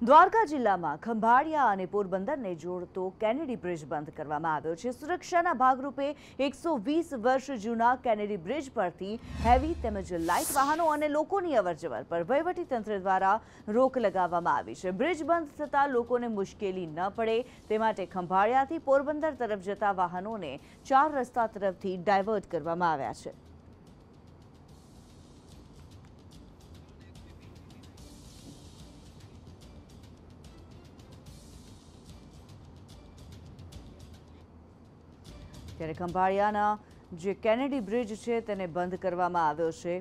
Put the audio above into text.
દ્વારકા જિલ્લામાં ખંભાળિયા અને પોરબંદરને જોડતો કેનેડી બ્રિજ બંધ કરવામાં આવ્યો છે. સુરક્ષાના ભાગરૂપે એકસો વર્ષ જૂના કેનેડી બ્રિજ પરથી હેવી તેમજ લાઇટ વાહનો અને લોકોની અવરજવર પર વહીવટીતંત્ર દ્વારા રોક લગાવવામાં આવી છે. બ્રિજ બંધ થતાં લોકોને મુશ્કેલી ન પડે. તે માટે ખંભાળિયાથી પોરબંદર તરફ જતા વાહનોને ચાર રસ્તા તરફથી ડાયવર્ટ કરવામાં આવ્યા છે. ત્યારે ખંભાળિયાના જે કેનેડી બ્રિજ છે તેને બંધ કરવામાં આવ્યો છે.